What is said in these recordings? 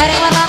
Karen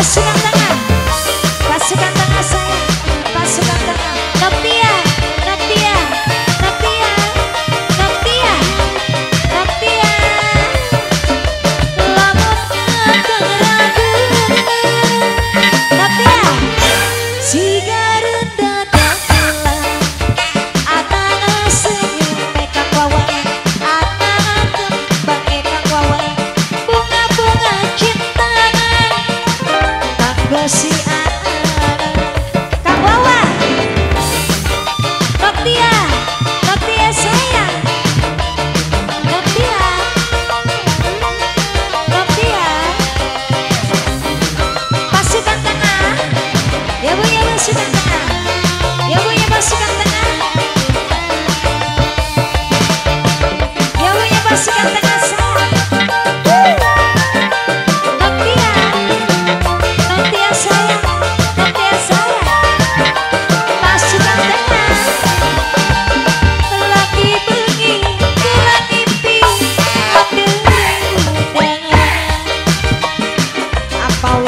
I see.